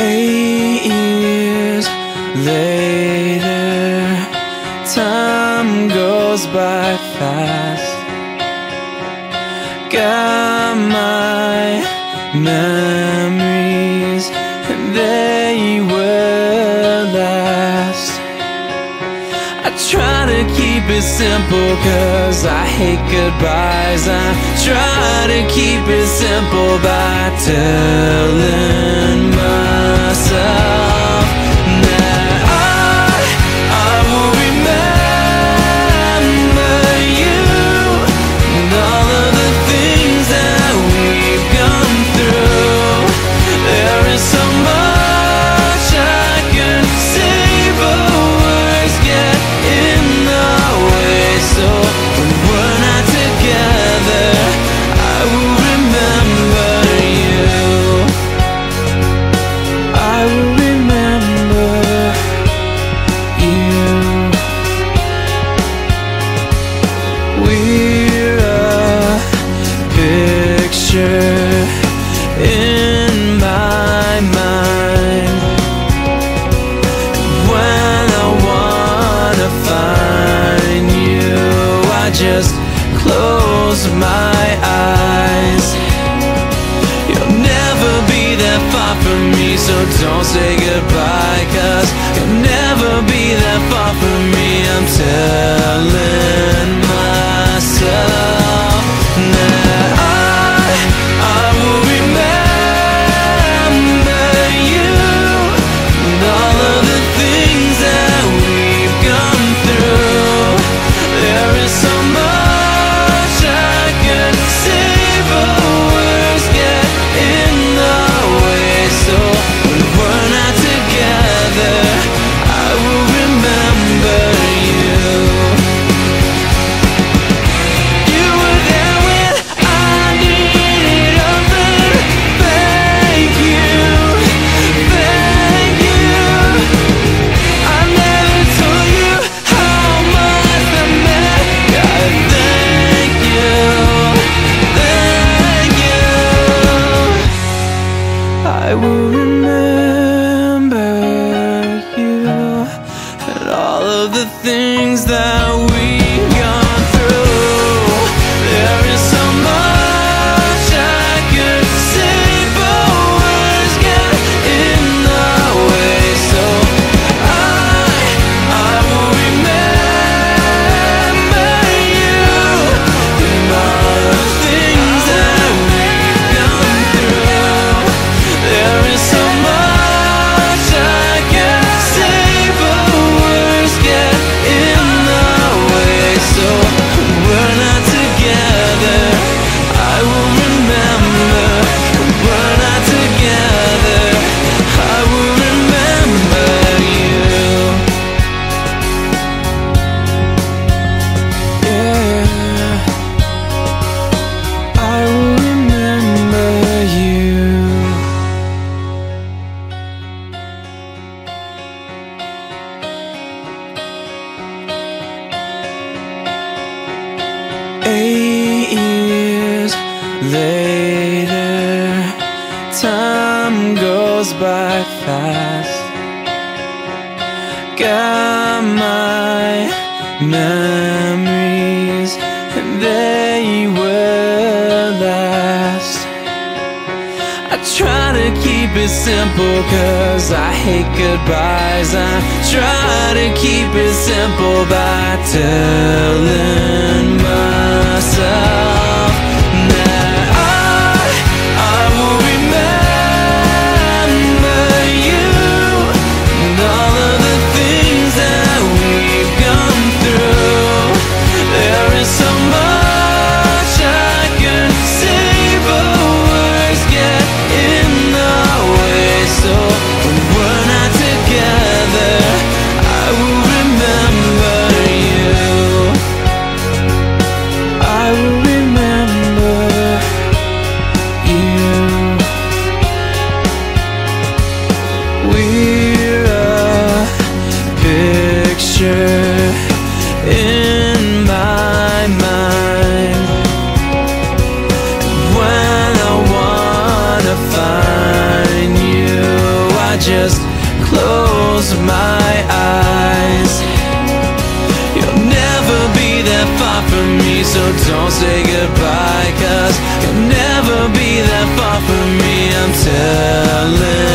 Eight years later Time goes by fast. Got my memories And they will last. I try to keep it simple Cause I hate goodbyes. I try to keep it simple By telling my just close my eyes. You'll never be that far from me, so don't say goodbye. Cause all of the things that we've Eight years later, time goes by fast. Got my memories, and they will last. I try to keep it simple cause I hate goodbyes I try to keep it simple by telling picture in my mind. When I wanna find you I just close my eyes. You'll never be that far from me So don't say goodbye Cause you'll never be that far from me. I'm telling